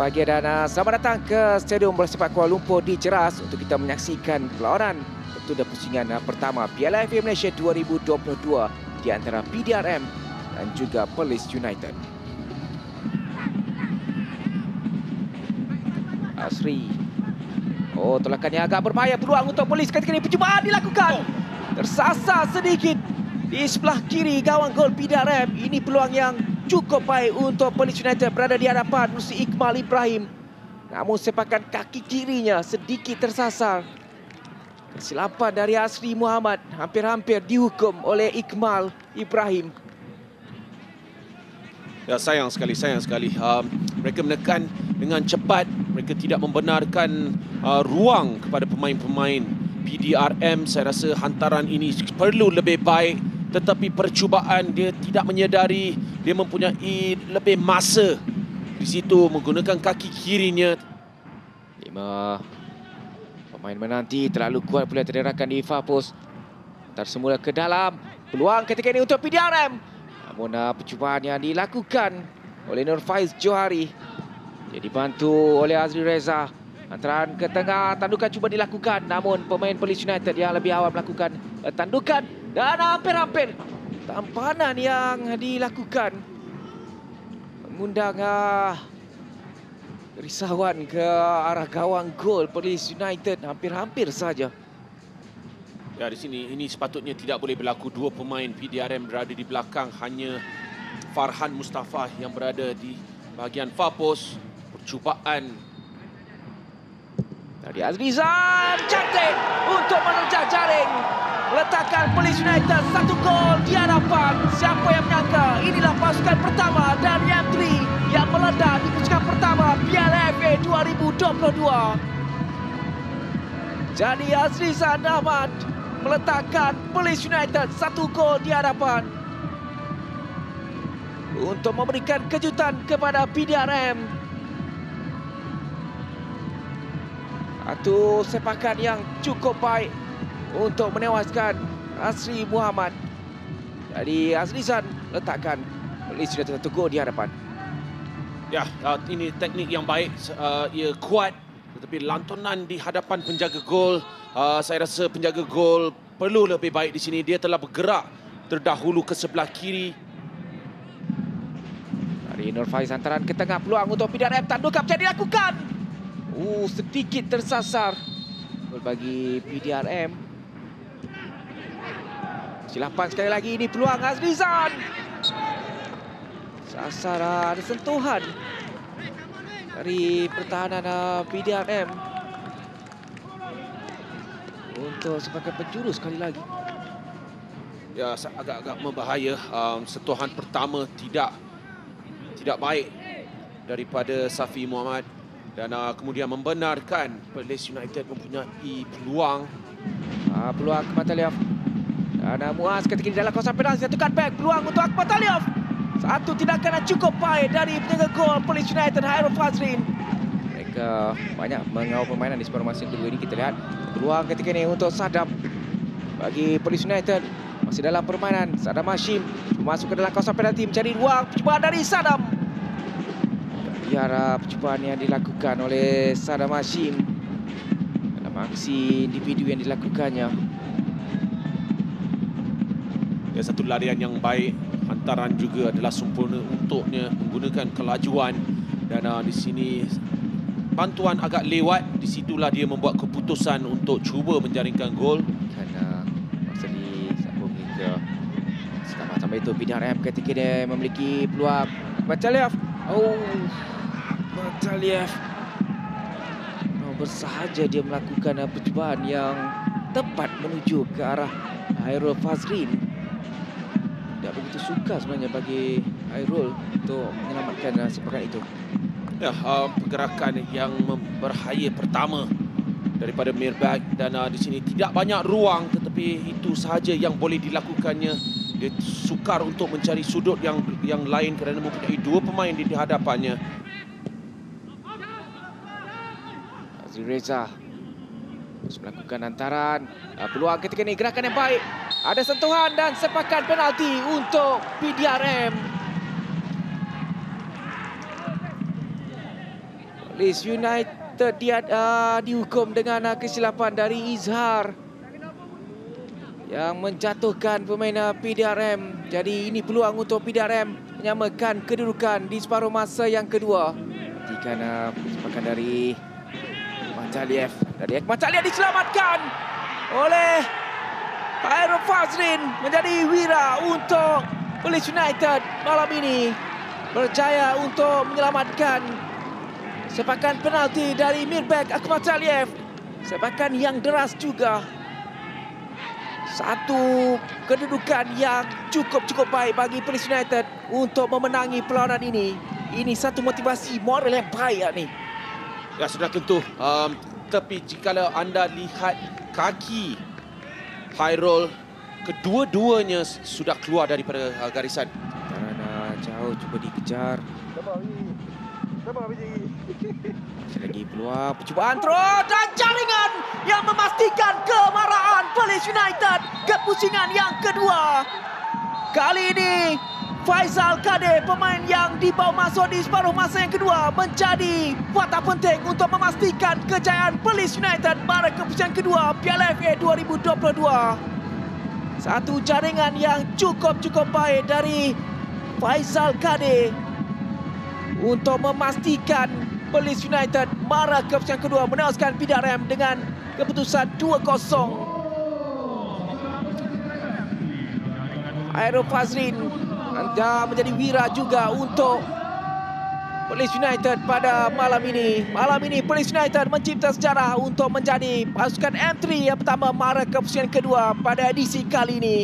bahagia dan uh, selamat datang ke Stadium Bola Sepak Kuala Lumpur di Ceras untuk kita menyaksikan perlawanan dan pusingan uh, pertama Piala AFA Malaysia 2022 di antara PDRM dan juga Perlis United. Asri. Oh, tolakan yang agak berbahaya peluang untuk Perlis ketika ini percubaan dilakukan. Tersasar sedikit di sebelah kiri gawang gol PDRM. Ini peluang yang cukup baik untuk Perlis United berada di hadapan Nusi Iqmal Ibrahim. Namun sepakan kaki kirinya sedikit tersasar. Kesilapan dari Asri Muhammad hampir-hampir dihukum oleh Iqmal Ibrahim. Ya, sayang sekali, sayang sekali. Uh, mereka menekan dengan cepat. Mereka tidak membenarkan uh, ruang kepada pemain-pemain PDRM. Saya rasa hantaran ini perlu lebih baik tetapi percubaan dia tidak menyedari dia mempunyai lebih masa di situ menggunakan kaki kirinya. Lima pemain menanti terlalu kuat pula terderakan di far post. Antar semula ke dalam. Peluang ketika ini untuk PDRM. Namun uh, percubaan yang dilakukan oleh Nur Faiz Johari. Dia dibantu oleh Azri Reza. Antaran ke tengah, tandukan cuba dilakukan. Namun pemain Police United yang lebih awal melakukan uh, tandukan dan hampir-hampir tampanan yang dilakukan. Mengundang uh, risauan ke arah gawang gol Police United. Hampir-hampir saja. Ya di sini ini sepatutnya tidak boleh berlaku. Dua pemain PDRM berada di belakang. Hanya Farhan Mustafa yang berada di bahagian far post percubaan. Dari Azrizan cantik untuk menerjang jaring meletakkan Police United satu gol di hadapan. Siapa yang menyangka inilah pasukan pertama dari M3 yang meledak di pusingan pertama Piala FA 2022. Jadi Azrizan Ahmad meletakkan Police United satu gol di hadapan untuk memberikan kejutan kepada PDRM. Satu sepakan yang cukup baik untuk menewaskan Asri Muhammad. Jadi Azrizan letakkan polis sudah satu gol di hadapan. Ya, uh, ini teknik yang baik. Uh, ia kuat tetapi lantunan di hadapan penjaga gol. Uh, saya rasa penjaga gol perlu lebih baik di sini. Dia telah bergerak terdahulu ke sebelah kiri. Dari Nur Faiz hantaran ke tengah peluang untuk PDRM tandukan jadi lakukan. Uh, sedikit tersasar. Gol bagi PDRM. Silapan sekali lagi ini peluang Azrizan. Sasar ada sentuhan dari pertahanan uh, PDRM. Untuk sebagai penjuru sekali lagi. Ya, agak-agak membahaya. Um, sentuhan pertama tidak tidak baik daripada Safi Muhammad. Dan uh, kemudian membenarkan Perlis United mempunyai peluang. Uh, peluang ke Mataliaf. Dan Muaz ketika di dalam kawasan penalti satukan back peluang untuk Akbar Taliof. Satu tindakan yang cukup baik dari penjaga gol Police United Hairul Fazrin. Mereka banyak mengawal permainan di separuh masa kedua ini kita lihat peluang ketika ini untuk Sadam bagi Police United masih dalam permainan Sadam Hashim masuk ke dalam kawasan penalti mencari ruang percubaan dari Sadam. Biar percubaan yang dilakukan oleh Sadam Hashim dalam aksi individu yang dilakukannya Ya, satu larian yang baik. Hantaran juga adalah sempurna untuknya menggunakan kelajuan. Dan uh, di sini bantuan agak lewat. Di situlah dia membuat keputusan untuk cuba menjaringkan gol. Kerana masa disambung hingga sama-sama itu PDRM ketika dia memiliki peluang. Bataliev. Oh, Bataliev. Oh, bersahaja dia melakukan percubaan yang tepat menuju ke arah Hairul Fazrin tidak begitu suka sebenarnya bagi Airul untuk menyelamatkan uh, sepakan itu. Ya, uh, pergerakan yang berbahaya pertama daripada Mirbag dan uh, di sini tidak banyak ruang tetapi itu sahaja yang boleh dilakukannya. Dia sukar untuk mencari sudut yang yang lain kerana mempunyai dua pemain di hadapannya. Azri Reza terus melakukan hantaran. Uh, peluang ketika ini gerakan yang baik. Ada sentuhan dan sepakan penalti untuk PDRM. Police United dia uh, dihukum dengan uh, kesilapan dari Izhar yang menjatuhkan pemain uh, PDRM. Jadi ini peluang untuk PDRM menyamakan kedudukan di separuh masa yang kedua. Nantikan uh, sepakan dari Macaliev. Dari Macaliev diselamatkan oleh Hairul Fazrin menjadi wira untuk Police United malam ini. Berjaya untuk menyelamatkan sepakan penalti dari Mirbek Akhmataliev. Sepakan yang deras juga. Satu kedudukan yang cukup-cukup baik bagi Police United untuk memenangi perlawanan ini. Ini satu motivasi moral yang baik ni. Ya sudah tentu. Um, tapi jika anda lihat kaki Hairul, kedua-duanya sudah keluar daripada uh, garisan. Karena jauh cuba dikejar. Sekali lagi peluang percubaan terus dan jaringan yang memastikan kemarahan Police United ke pusingan yang kedua. Kali ini Faisal Kadir pemain yang dibawa masuk di separuh masa yang kedua menjadi watak penting untuk memastikan kejayaan Police United pada ke pusingan kedua Piala FA 2022. Satu jaringan yang cukup-cukup baik dari Faisal Kadir untuk memastikan Police United marah ke yang kedua menewaskan PDRM dengan keputusan 2-0. Aero Fazrin anda menjadi wira juga untuk Police United pada malam ini. Malam ini Police United mencipta sejarah untuk menjadi pasukan M3 yang pertama marah ke yang kedua pada edisi kali ini.